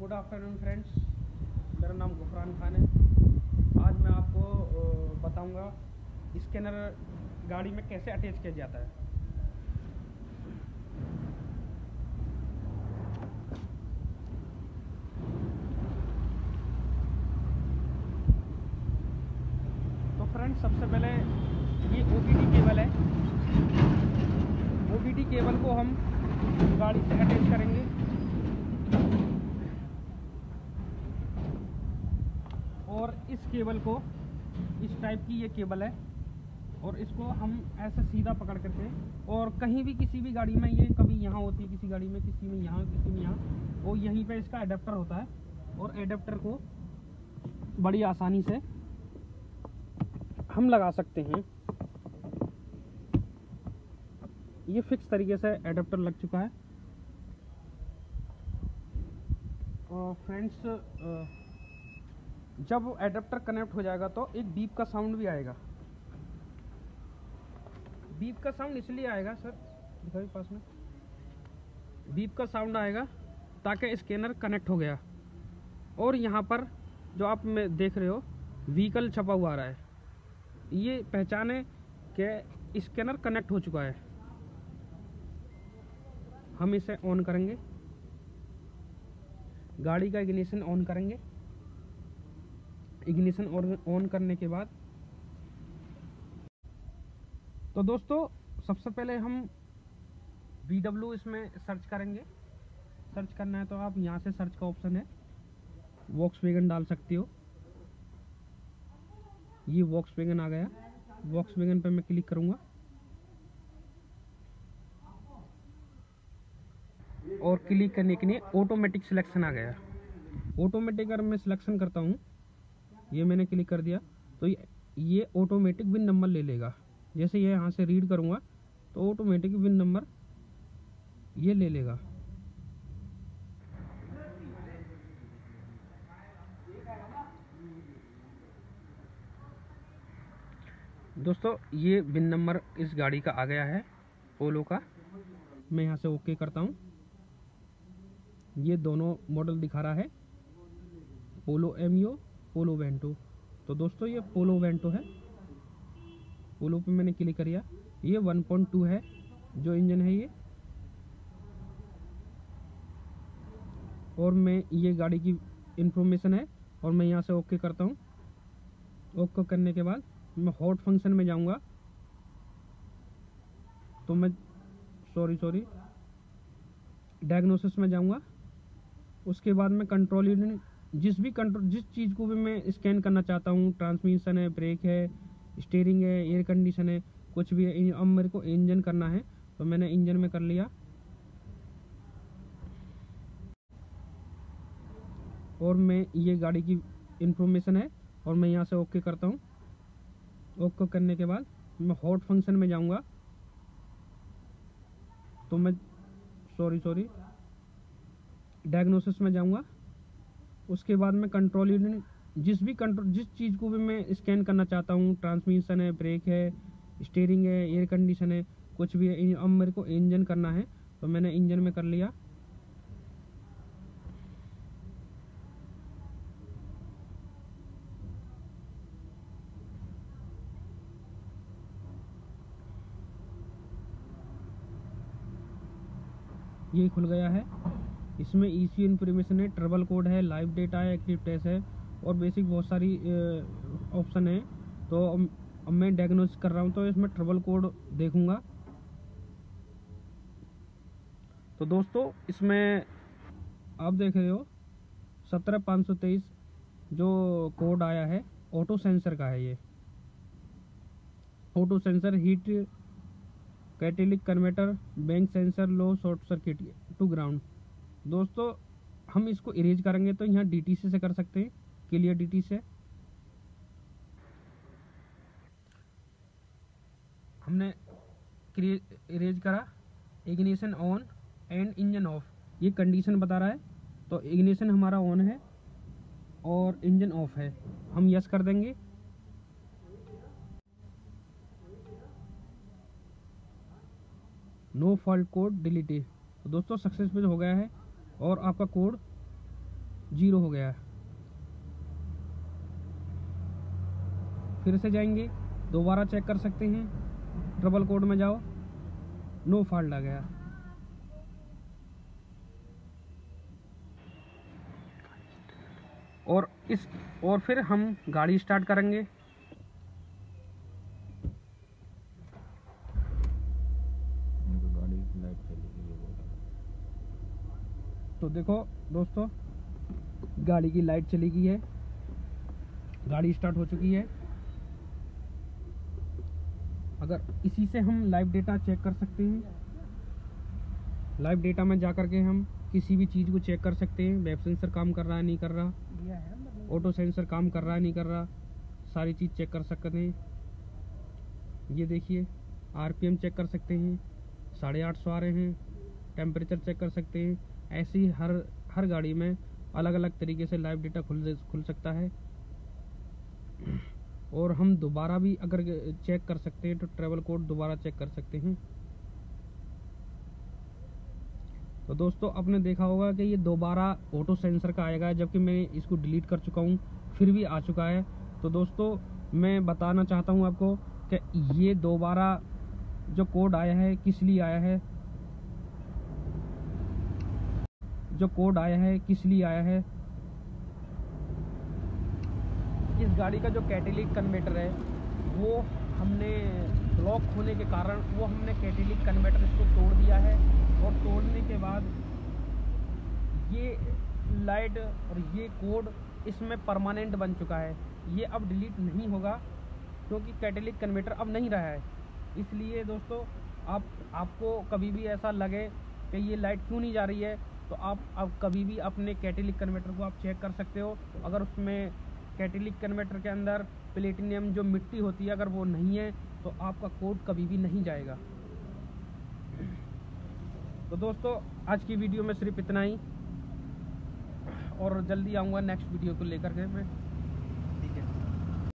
Good afternoon friends. मेरा नाम गुफरान खान है। आज मैं आपको बताऊँगा स्कैनर गाड़ी में कैसे अटैच किया जाता है। तो फ्रेंड्स, सबसे पहले ये ओ केबल है। ओ केबल को हम गाड़ी से अटैच करेंगे और इस केबल को, इस टाइप की ये केबल है, और इसको हम ऐसे सीधा पकड़ करके, और कहीं भी किसी भी गाड़ी में ये कभी यहाँ होती है, किसी गाड़ी में, किसी में यहाँ, किसी में यहाँ और यहीं पे इसका एडेप्टर होता है, और एडेप्टर को बड़ी आसानी से हम लगा सकते हैं। ये फिक्स तरीके से एडेप्टर लग चुका है। और फ्रेंड्स जब वो एडेप्टर कनेक्ट हो जाएगा तो एक बीप का साउंड भी आएगा। बीप का साउंड इसलिए आएगा सर दिखाइए पास में। बीप का साउंड आएगा ताकि स्कैनर कनेक्ट हो गया। और यहाँ पर जो आप में देख रहे हो व्हीकल छपा हुआ आ रहा है। ये पहचाने कि स्कैनर कनेक्ट हो चुका है। हम इसे ऑन करेंगे। गाड़ी का इग्निशन ऑन करेंगे। इग्निशन ऑन करने के बाद। तो दोस्तों, सबसे पहले हम वी डब्ल्यू इसमें सर्च करेंगे। सर्च करना है तो आप यहाँ से सर्च का ऑप्शन है। वॉक्स वेगन डाल सकते हो। ये वॉक्स वेगन आ गया। वॉक्स वेगन पर मैं क्लिक करूँगा। और क्लिक करने के लिए ऑटोमेटिक सिलेक्शन आ गया। ऑटोमेटिक अगर मैं सिलेक्शन करता हूँ ये मैंने क्लिक कर दिया तो ये ये ऑटोमेटिक विन नंबर ले लेगा। जैसे ये यहाँ से रीड करूँगा तो ऑटोमेटिक विन नंबर ये ले लेगा। दोस्तों, ये विन नंबर इस गाड़ी का आ गया है पोलो का। मैं यहाँ से ओके करता हूँ। ये दोनों मॉडल दिखा रहा है पोलो एमियो पोलो वेंटो। तो दोस्तों, ये पोलो वेंटो है। पोलो पे मैंने क्लिक किया ये 1.2 है। जो इंजन है ये। और मैं ये गाड़ी की इंफॉर्मेशन है, और मैं यहाँ से ओके करता हूँ। ओके करने के बाद मैं हॉट फ़ंक्शन में जाऊँगा। तो मैं सॉरी सॉरी डायग्नोसिस में जाऊँगा। उसके बाद मैं कंट्रोल यूनिट जिस भी कंट्रोल जिस चीज़ को भी मैं स्कैन करना चाहता हूँ ट्रांसमिशन है ब्रेक है स्टेयरिंग है एयर कंडीशन है, कुछ भी है अब मेरे को इंजन करना है तो मैंने इंजन में कर लिया। और मैं, ये गाड़ी की इंफॉर्मेशन है, और मैं यहाँ से ओके करता हूँ। ओके करने के बाद मैं हॉट फ़ंक्शन में जाऊँगा। तो मैं सॉरी सॉरी डायग्नोसिस में जाऊँगा। उसके बाद में कंट्रोल यूनिट जिस भी कंट्रोल जिस चीज़ को भी मैं स्कैन करना चाहता हूँ ट्रांसमिशन है ब्रेक है स्टेयरिंग है एयर कंडीशन है, कुछ भी है अब मेरे को इंजन करना है तो मैंने इंजन में कर लिया। ये खुल गया है। इसमें ई सी इन्फॉर्मेशन है ट्रबल कोड है लाइव डेटा है एक्टिव टेस्ट है, और बेसिक बहुत सारी ऑप्शन है। तो अब मैं डायग्नोस कर रहा हूँ तो इसमें ट्रबल कोड देखूँगा। तो दोस्तों, इसमें आप देख रहे हो, सत्रह पाँच सौ तेईस जो कोड आया है ऑटो सेंसर का है ये। Auto sensor heat catalytic converter bank sensor low short circuit to ground दोस्तों, हम इसको इरेज करेंगे तो यहाँ डीटीसी से कर सकते हैं। क्लियर डी से। हमने इरेज करा। Ignition on and engine off ये कंडीशन बता रहा है। तो इग्निशन हमारा ऑन है और इंजन ऑफ़ है। हम यस कर देंगे। नो फॉल्ट कोड डिलीटेड तो दोस्तों सक्सेसफुल हो गया है। और आपका कोड ज़ीरो हो गया है। फिर से जाएँगे, दोबारा चेक कर सकते हैं। ट्रबल कोड में जाओ, नो फॉल्ट आ गया। और इस, और फिर हम गाड़ी स्टार्ट करेंगे उनको गाड़ी की लाइट चली गई है बोला तो देखो दोस्तों, गाड़ी की लाइट चली गई है। गाड़ी स्टार्ट हो चुकी है। अगर इसी से हम लाइव डेटा चेक कर सकते हैं। लाइव डेटा में जा करके हम किसी भी चीज़ को चेक कर सकते हैं। वेब सेंसर काम कर रहा है, नहीं कर रहा। ऑटो सेंसर काम कर रहा है, नहीं कर रहा। सारी चीज़ चेक कर सकते हैं। ये देखिए आरपीएम चेक कर सकते हैं। साढ़े आठ सौ आ रहे हैं। टेम्परेचर चेक कर सकते हैं। ऐसी हर हर गाड़ी में अलग अलग तरीके से लाइव डेटा खुल खुल सकता है। और हम दोबारा भी अगर चेक कर सकते हैं तो ट्रेवल कोड दोबारा चेक कर सकते हैं। तो दोस्तों, आपने देखा होगा कि ये दोबारा ऑटो सेंसर का आएगा, जबकि मैं इसको डिलीट कर चुका हूँ, फिर भी आ चुका है। तो दोस्तों, मैं बताना चाहता हूँ आपको कि ये दोबारा जो कोड आया है, किस लिए आया है जो कोड आया है, किस लिए आया है? इस गाड़ी का जो कैटेलिक कन्वर्टर है, वो हमने ब्लॉक होने के कारण, वो हमने कैटेलिक कन्वर्टर इसको तोड़ दिया है और तोड़ने के बाद ये लाइट और ये कोड इसमें परमानेंट बन चुका है। ये अब डिलीट नहीं होगा, क्योंकि कैटेलिक कन्वर्टर अब नहीं रहा है। इसलिए दोस्तों, आप, आपको कभी भी ऐसा लगे कि ये लाइट क्यों नहीं जा रही है? तो आप अब कभी भी अपने कैटेलिक कन्वर्टर को आप चेक कर सकते हो। अगर उसमें कैटेलिक कन्वर्टर के अंदर प्लेटिनियम जो मिट्टी होती है, अगर वो नहीं है तो आपका कोड कभी भी नहीं जाएगा। तो दोस्तों, आज की वीडियो में सिर्फ़ इतना ही। और जल्दी आऊँगा नेक्स्ट वीडियो को लेकर के मैं।